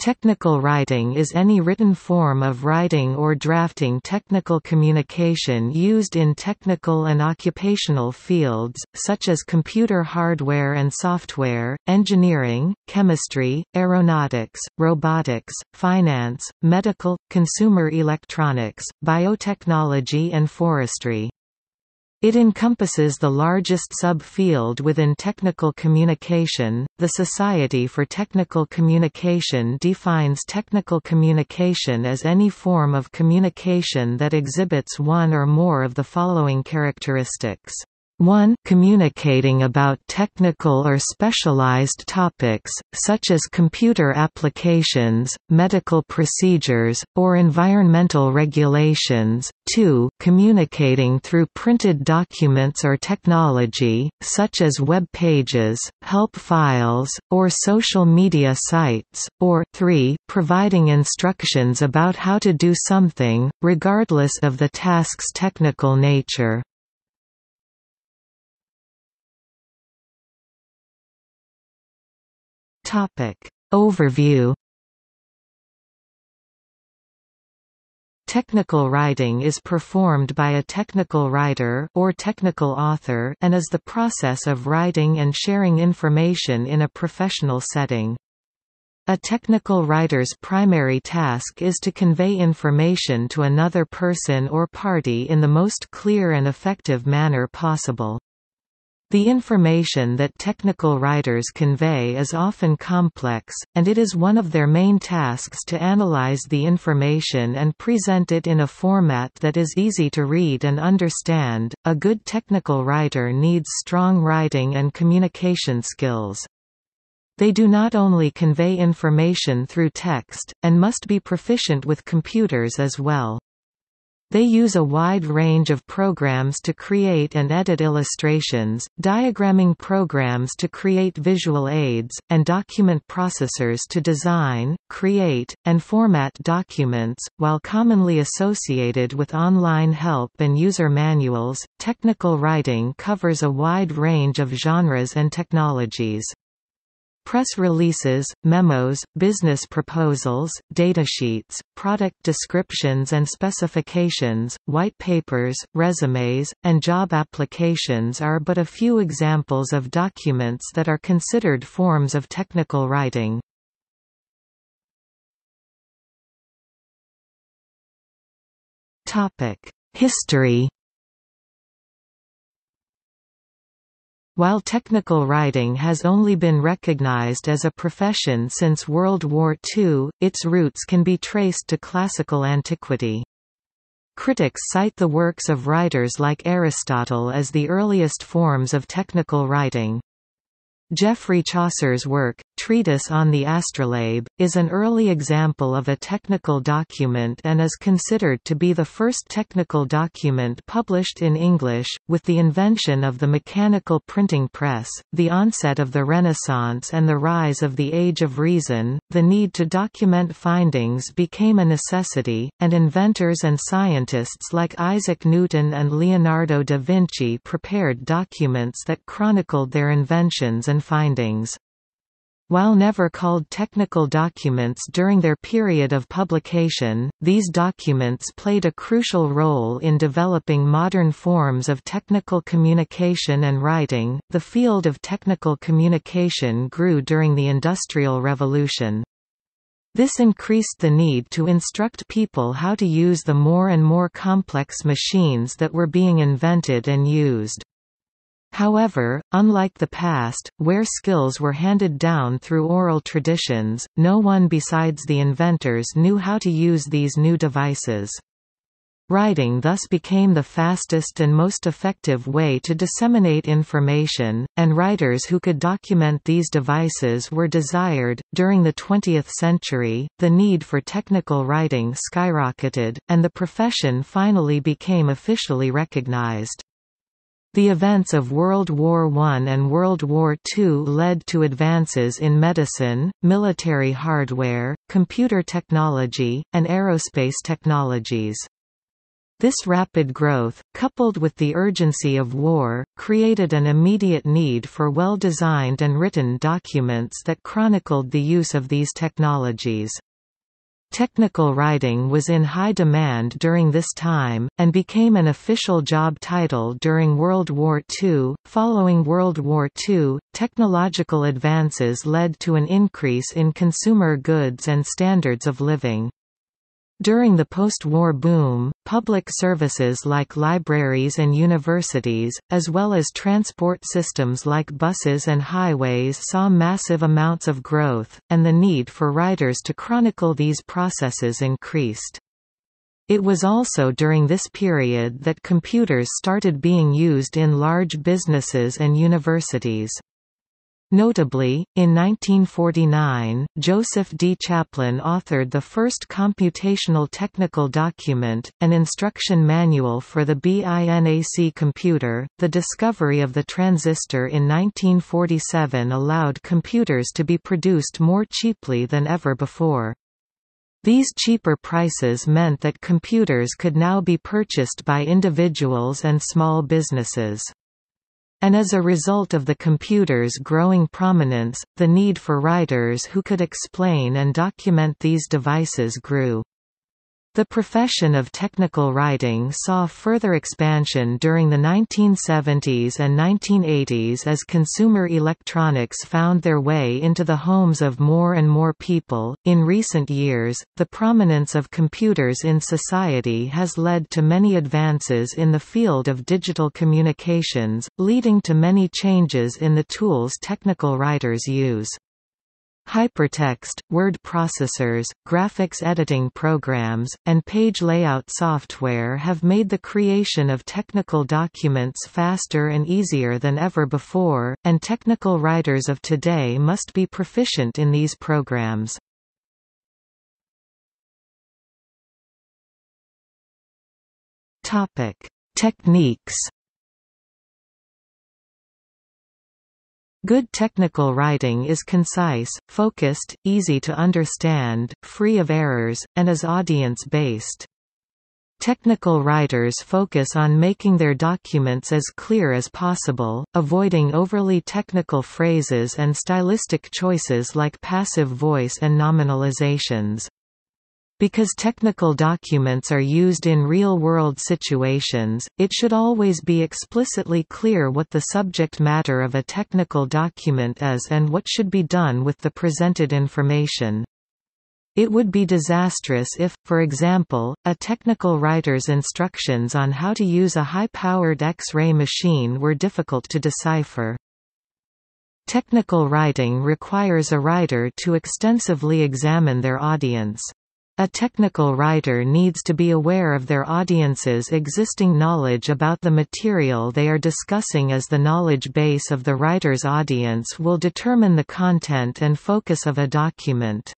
Technical writing is any written form of writing or drafting technical communication used in technical and occupational fields, such as computer hardware and software, engineering, chemistry, aeronautics, robotics, finance, medical, consumer electronics, biotechnology and forestry. It encompasses the largest sub-field within technical communication. The Society for Technical Communication defines technical communication as any form of communication that exhibits one or more of the following characteristics. 1 communicating about technical or specialized topics, such as computer applications, medical procedures, or environmental regulations, 2 communicating through printed documents or technology, such as web pages, help files, or social media sites, or 3 providing instructions about how to do something, regardless of the task's technical nature. Topic. Overview Technical writing is performed by a technical writer or technical author and is the process of writing and sharing information in a professional setting. A technical writer's primary task is to convey information to another person or party in the most clear and effective manner possible. The information that technical writers convey is often complex, and it is one of their main tasks to analyze the information and present it in a format that is easy to read and understand. A good technical writer needs strong writing and communication skills. They do not only convey information through text, and must be proficient with computers as well. They use a wide range of programs to create and edit illustrations, diagramming programs to create visual aids, and document processors to design, create, and format documents. While commonly associated with online help and user manuals, technical writing covers a wide range of genres and technologies. Press releases, memos, business proposals, datasheets, product descriptions and specifications, white papers, resumes, and job applications are but a few examples of documents that are considered forms of technical writing. History While technical writing has only been recognized as a profession since World War II, its roots can be traced to classical antiquity. Critics cite the works of writers like Aristotle as the earliest forms of technical writing. Geoffrey Chaucer's work, Treatise on the Astrolabe, is an early example of a technical document and is considered to be the first technical document published in English. With the invention of the mechanical printing press, the onset of the Renaissance, and the rise of the Age of Reason, the need to document findings became a necessity, and inventors and scientists like Isaac Newton and Leonardo da Vinci prepared documents that chronicled their inventions and findings. While never called technical documents during their period of publication, these documents played a crucial role in developing modern forms of technical communication and writing. The field of technical communication grew during the Industrial Revolution. This increased the need to instruct people how to use the more and more complex machines that were being invented and used. However, unlike the past, where skills were handed down through oral traditions, no one besides the inventors knew how to use these new devices. Writing thus became the fastest and most effective way to disseminate information, and writers who could document these devices were desired. During the 20th century, the need for technical writing skyrocketed, and the profession finally became officially recognized. The events of World War I and World War II led to advances in medicine, military hardware, computer technology, and aerospace technologies. This rapid growth, coupled with the urgency of war, created an immediate need for well-designed and written documents that chronicled the use of these technologies. Technical writing was in high demand during this time, and became an official job title during World War II. Following World War II, technological advances led to an increase in consumer goods and standards of living. During the post-war boom, public services like libraries and universities, as well as transport systems like buses and highways saw massive amounts of growth, and the need for writers to chronicle these processes increased. It was also during this period that computers started being used in large businesses and universities. Notably, in 1949, Joseph D. Chaplin authored the first computational technical document, an instruction manual for the BINAC computer. The discovery of the transistor in 1947 allowed computers to be produced more cheaply than ever before. These cheaper prices meant that computers could now be purchased by individuals and small businesses. And as a result of the computer's growing prominence, the need for writers who could explain and document these devices grew. The profession of technical writing saw further expansion during the 1970s and 1980s as consumer electronics found their way into the homes of more and more people. In recent years, the prominence of computers in society has led to many advances in the field of digital communications, leading to many changes in the tools technical writers use. Hypertext, word processors, graphics editing programs, and page layout software have made the creation of technical documents faster and easier than ever before, and technical writers of today must be proficient in these programs. Topic: Techniques Good technical writing is concise, focused, easy to understand, free of errors, and is audience-based. Technical writers focus on making their documents as clear as possible, avoiding overly technical phrases and stylistic choices like passive voice and nominalizations. Because technical documents are used in real-world situations, it should always be explicitly clear what the subject matter of a technical document is and what should be done with the presented information. It would be disastrous if, for example, a technical writer's instructions on how to use a high-powered X-ray machine were difficult to decipher. Technical writing requires a writer to extensively examine their audience. A technical writer needs to be aware of their audience's existing knowledge about the material they are discussing as the knowledge base of the writer's audience will determine the content and focus of a document.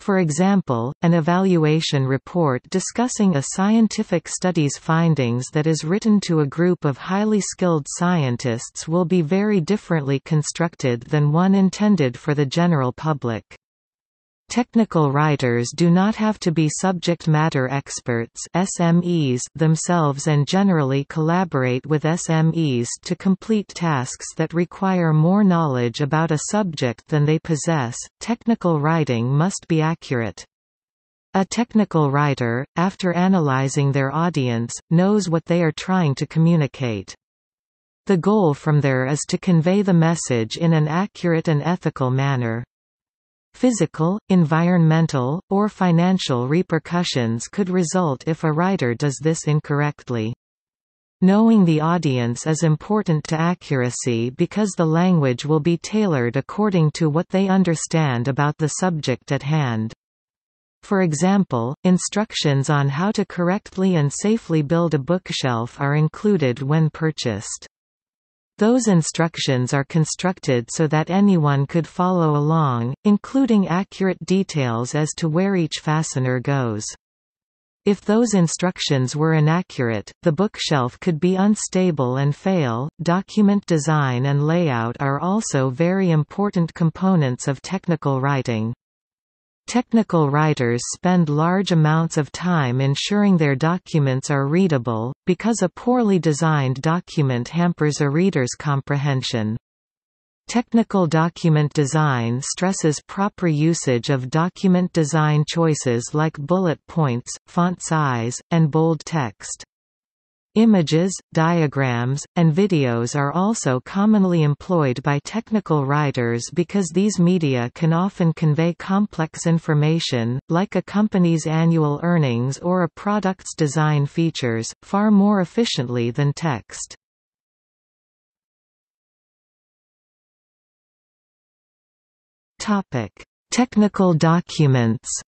For example, an evaluation report discussing a scientific study's findings that is written to a group of highly skilled scientists will be very differently constructed than one intended for the general public. Technical writers do not have to be subject matter experts SMEs themselves and generally collaborate with SMEs to complete tasks that require more knowledge about a subject than they possess. Technical writing must be accurate. A technical writer, after analyzing their audience, knows what they are trying to communicate. The goal from there is to convey the message in an accurate and ethical manner. Physical, environmental, or financial repercussions could result if a writer does this incorrectly. Knowing the audience is important to accuracy because the language will be tailored according to what they understand about the subject at hand. For example, instructions on how to correctly and safely build a bookshelf are included when purchased. Those instructions are constructed so that anyone could follow along, including accurate details as to where each fastener goes. If those instructions were inaccurate, the bookshelf could be unstable and fail. Document design and layout are also very important components of technical writing. Technical writers spend large amounts of time ensuring their documents are readable, because a poorly designed document hampers a reader's comprehension. Technical document design stresses proper usage of document design choices like bullet points, font size, and bold text. Images, diagrams, and videos are also commonly employed by technical writers because these media can often convey complex information, like a company's annual earnings or a product's design features, far more efficiently than text. Technical documents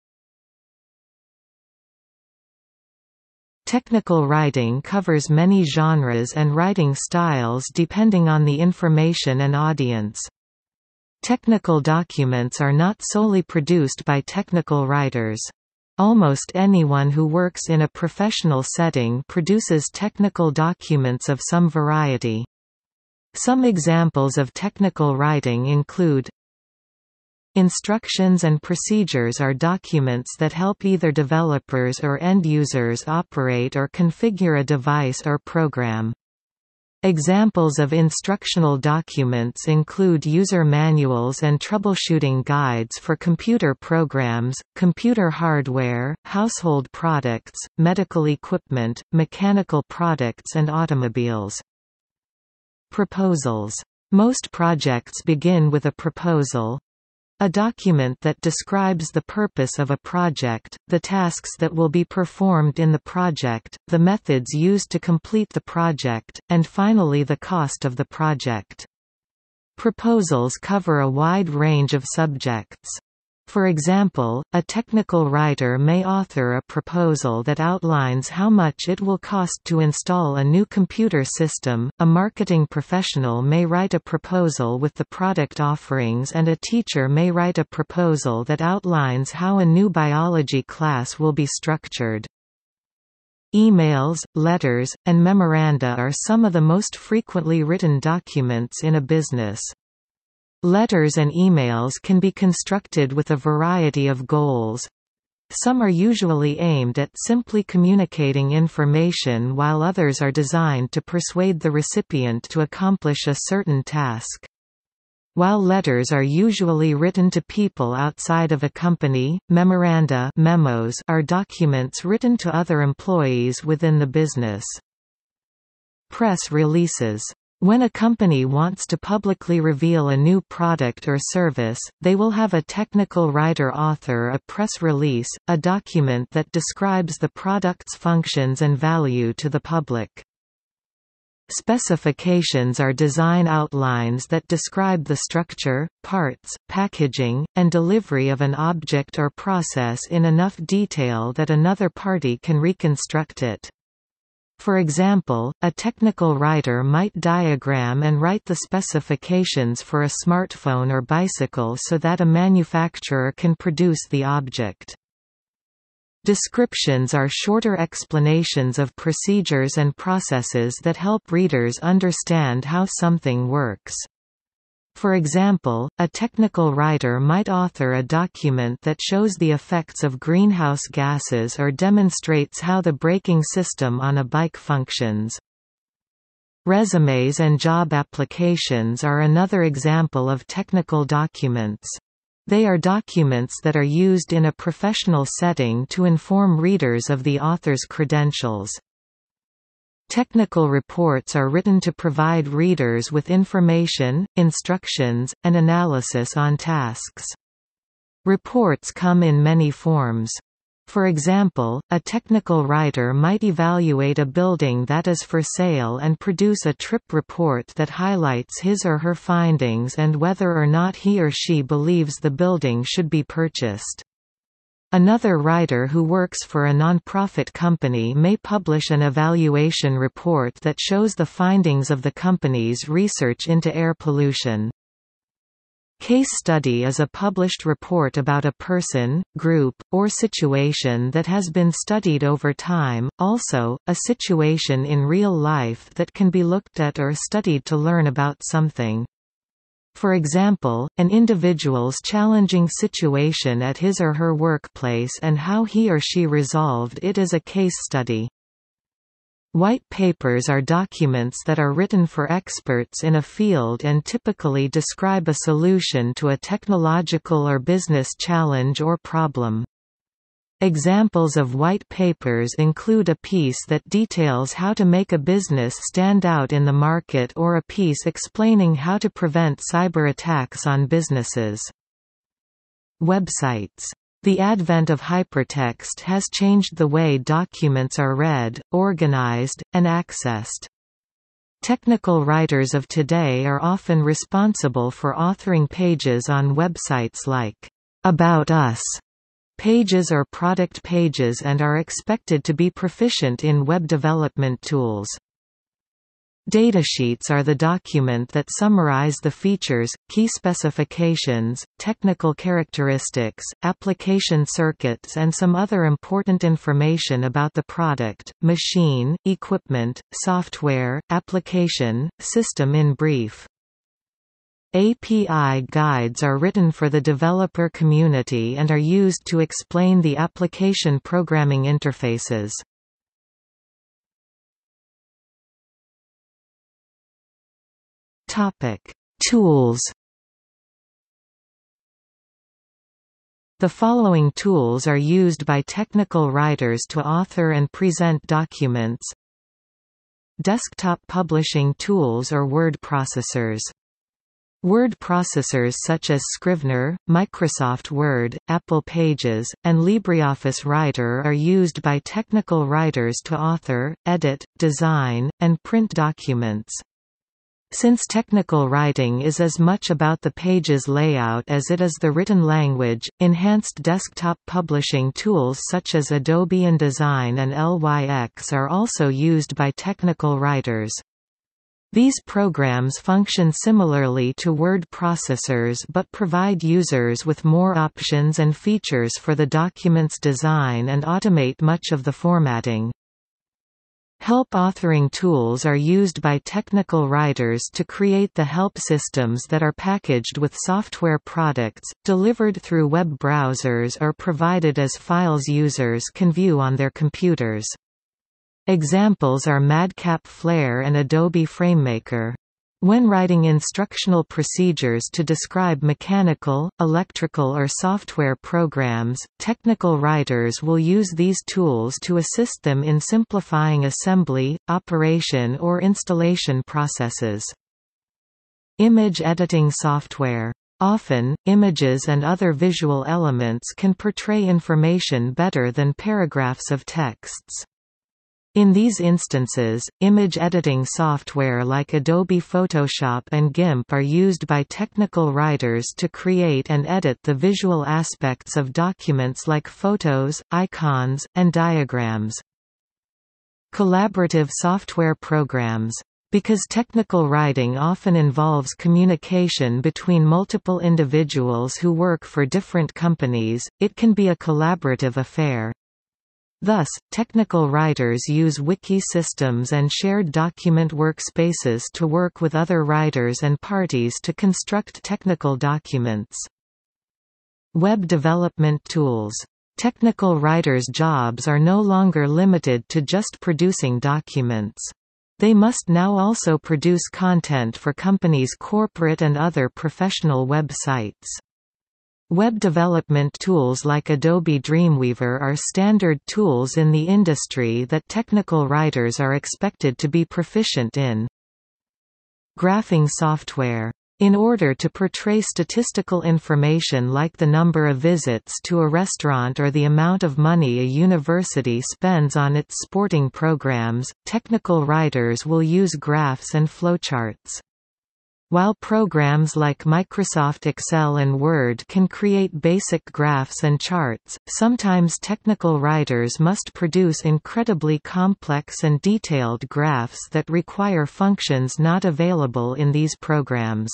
Technical writing covers many genres and writing styles depending on the information and audience. Technical documents are not solely produced by technical writers. Almost anyone who works in a professional setting produces technical documents of some variety. Some examples of technical writing include Instructions and procedures are documents that help either developers or end users operate or configure a device or program. Examples of instructional documents include user manuals and troubleshooting guides for computer programs, computer hardware, household products, medical equipment, mechanical products and automobiles. Proposals. Most projects begin with a proposal, a document that describes the purpose of a project, the tasks that will be performed in the project, the methods used to complete the project, and finally the cost of the project. Proposals cover a wide range of subjects. For example, a technical writer may author a proposal that outlines how much it will cost to install a new computer system, a marketing professional may write a proposal with the product offerings and a teacher may write a proposal that outlines how a new biology class will be structured. Emails, letters, and memoranda are some of the most frequently written documents in a business. Letters and emails can be constructed with a variety of goals. Some are usually aimed at simply communicating information while others are designed to persuade the recipient to accomplish a certain task. While letters are usually written to people outside of a company, memoranda memos are documents written to other employees within the business. Press releases when a company wants to publicly reveal a new product or service, they will have a technical writer author a press release, a document that describes the product's functions and value to the public. Specifications are design outlines that describe the structure, parts, packaging, and delivery of an object or process in enough detail that another party can reconstruct it. For example, a technical writer might diagram and write the specifications for a smartphone or bicycle so that a manufacturer can produce the object. Descriptions are shorter explanations of procedures and processes that help readers understand how something works. For example, a technical writer might author a document that shows the effects of greenhouse gases or demonstrates how the braking system on a bike functions. Resumes and job applications are another example of technical documents. They are documents that are used in a professional setting to inform readers of the author's credentials. Technical reports are written to provide readers with information, instructions, and analysis on tasks. Reports come in many forms. For example, a technical writer might evaluate a building that is for sale and produce a trip report that highlights his or her findings and whether or not he or she believes the building should be purchased. Another writer who works for a nonprofit company may publish an evaluation report that shows the findings of the company's research into air pollution. Case study is a published report about a person, group, or situation that has been studied over time, also, a situation in real life that can be looked at or studied to learn about something. For example, an individual's challenging situation at his or her workplace and how he or she resolved it is a case study. White papers are documents that are written for experts in a field and typically describe a solution to a technological or business challenge or problem. Examples of white papers include a piece that details how to make a business stand out in the market or a piece explaining how to prevent cyber attacks on businesses. Websites. The advent of hypertext has changed the way documents are read, organized, and accessed. Technical writers of today are often responsible for authoring pages on websites like About Us pages or product pages and are expected to be proficient in web development tools. Datasheets are the document that summarize the features, key specifications, technical characteristics, application circuits and some other important information about the product, machine, equipment, software, application, system in brief. API guides are written for the developer community and are used to explain the application programming interfaces. Topic: Tools. The following tools are used by technical writers to author and present documents. Desktop publishing tools or word processors Word processors such as Scrivener, Microsoft Word, Apple Pages, and LibreOffice Writer are used by technical writers to author, edit, design, and print documents. Since technical writing is as much about the page's layout as it is the written language, enhanced desktop publishing tools such as Adobe InDesign and LYX are also used by technical writers. These programs function similarly to word processors but provide users with more options and features for the document's design and automate much of the formatting. Help authoring tools are used by technical writers to create the help systems that are packaged with software products, delivered through web browsers or provided as files users can view on their computers. Examples are Madcap Flare and Adobe FrameMaker. When writing instructional procedures to describe mechanical, electrical or software programs, technical writers will use these tools to assist them in simplifying assembly, operation or installation processes. Image editing software. Often, images and other visual elements can portray information better than paragraphs of texts. In these instances, image editing software like Adobe Photoshop and GIMP are used by technical writers to create and edit the visual aspects of documents like photos, icons, and diagrams. Collaborative software programs because technical writing often involves communication between multiple individuals who work for different companies, it can be a collaborative affair. Thus, technical writers use wiki systems and shared document workspaces to work with other writers and parties to construct technical documents. Web development tools. Technical writers' jobs are no longer limited to just producing documents. They must now also produce content for companies' corporate and other professional websites. Web development tools like Adobe Dreamweaver are standard tools in the industry that technical writers are expected to be proficient in. Graphing software. In order to portray statistical information like the number of visits to a restaurant or the amount of money a university spends on its sporting programs, technical writers will use graphs and flowcharts. While programs like Microsoft Excel and Word can create basic graphs and charts, sometimes technical writers must produce incredibly complex and detailed graphs that require functions not available in these programs.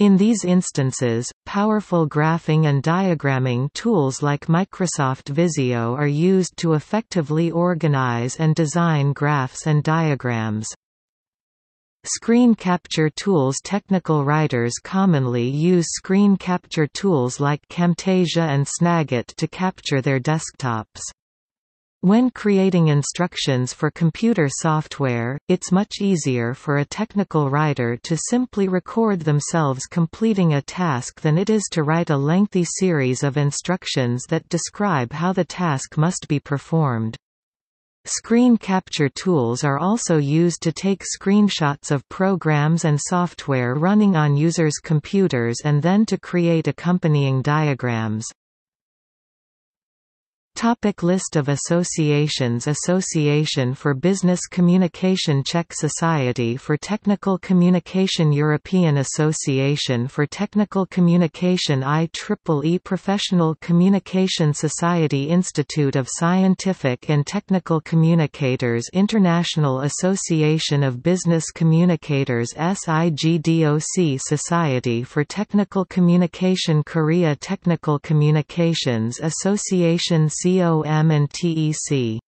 In these instances, powerful graphing and diagramming tools like Microsoft Visio are used to effectively organize and design graphs and diagrams. Screen capture tools Technical writers commonly use screen capture tools like Camtasia and Snagit to capture their desktops. When creating instructions for computer software, it's much easier for a technical writer to simply record themselves completing a task than it is to write a lengthy series of instructions that describe how the task must be performed. Screen capture tools are also used to take screenshots of programs and software running on users' computers and then to create accompanying diagrams. Topic list of associations Association for Business Communication Czech Society for Technical Communication European Association for Technical Communication IEEE Professional Communication Society Institute of Scientific and Technical Communicators International Association of Business Communicators SIGDOC Society for Technical Communication Korea Technical Communications Association COM and TEC